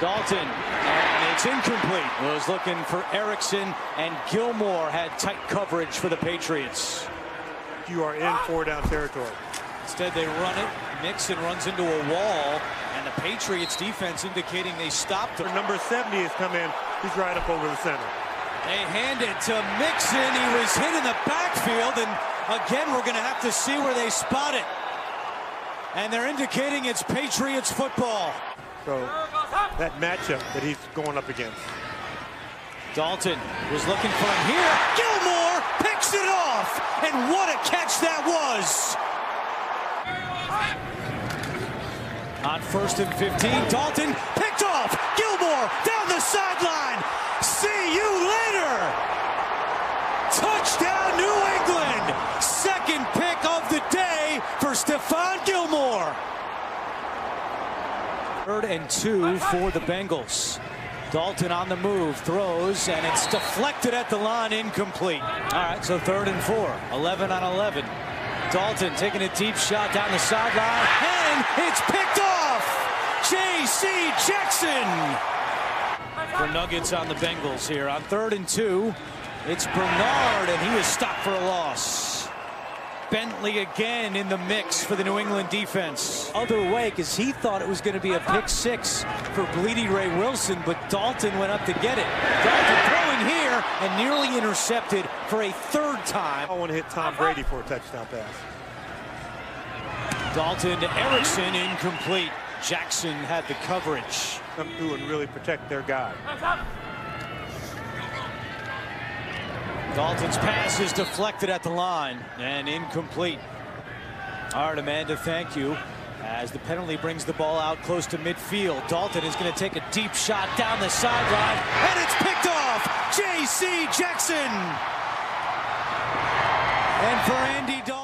Dalton, and it's incomplete. Was looking for Erickson, and Gilmore had tight coverage for the Patriots. You are in four down territory. Instead, they run it. Mixon runs into a wall, and the Patriots defense indicating they stopped him. Number 70 has come in. He's right up over the center. They hand it to Mixon. He was hit in the backfield, and again, we're going to have to see where they spot it. And they're indicating it's Patriots football. So that matchup that he's going up against. Dalton was looking for him here. Gilmore picks it off. And what a catch that was. On first and 15, Dalton picked off. Gilmore down the sideline. See you later. Touchdown, New England. Second pick of the day for Stephon Gilmore. Third and two for the Bengals. Dalton on the move, throws, and it's deflected at the line, incomplete. All right, so third and four, 11 on 11. Dalton taking a deep shot down the sideline, and it's picked off! J.C. Jackson! For Nuggets on the Bengals here on third and two. It's Bernard, and he is stopped for a loss. Bentley again in the mix for the New England defense. Other way, because he thought it was going to be a pick six for Bleedy Ray Wilson, but Dalton went up to get it. Dalton throwing here and nearly intercepted for a third time. I want to hit Tom Brady for a touchdown pass. Dalton to Erickson, incomplete. Jackson had the coverage. Come through and really protect their guy. Dalton's pass is deflected at the line and incomplete. All right, Amanda, thank you. As the penalty brings the ball out close to midfield, Dalton is going to take a deep shot down the sideline, and it's picked off. J.C. Jackson. And for Andy Dalton.